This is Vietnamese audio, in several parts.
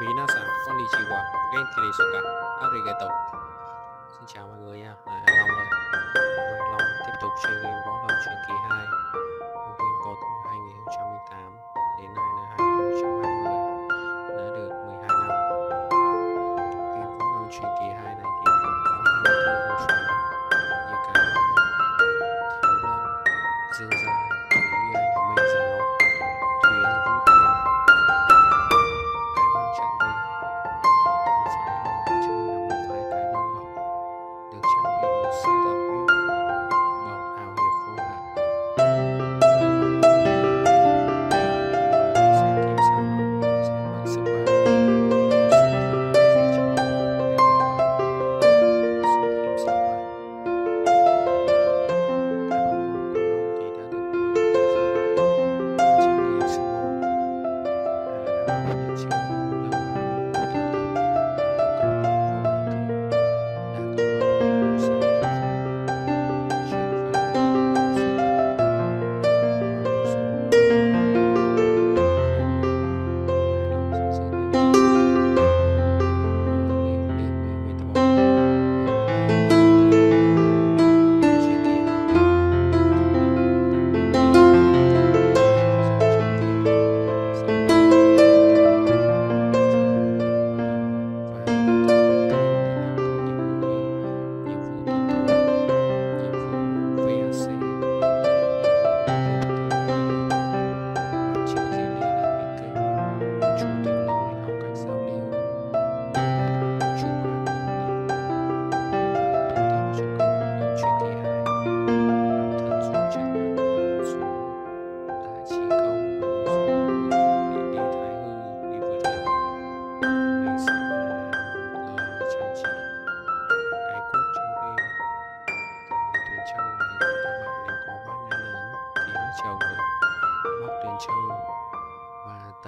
Minasan, konnichiwa, genki desu ka, arigato. Xin chào mọi người nha, là Long đây. Long tiếp tục chơi game Võ Lâm Truyền Kỳ 2. Một game có từ 2008 đến nay là 2020, đã được 12 năm. Game Võ Lâm Truyền Kỳ 2 này thì gồm có 24 môn phái như cái Thiếu Lâm, Dương đã có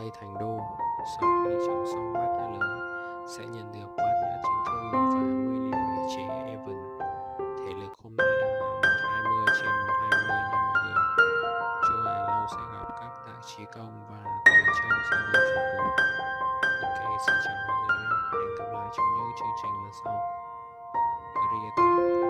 tây thành đô sau khi trồng xong bát nhã lớn sẽ nhận được bát nhã chính thư và nguyên liệu để chế Evan thể lực hôm nay đang là 120 trên 120 nha mọi người Chú Hải Lâu sẽ gặp các đại trí công và tuyển châu sẽ được phục vụ Ok, xin chào mọi người nhé. Hẹn gặp lại trong những chương trình lần sau. Arigato.